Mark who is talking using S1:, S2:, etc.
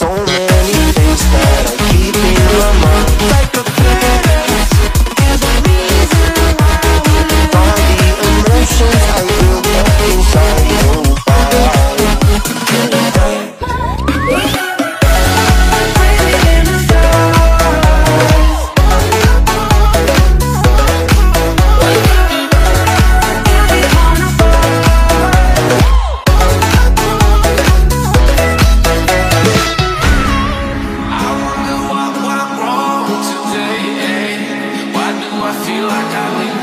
S1: soulmate. Like I need.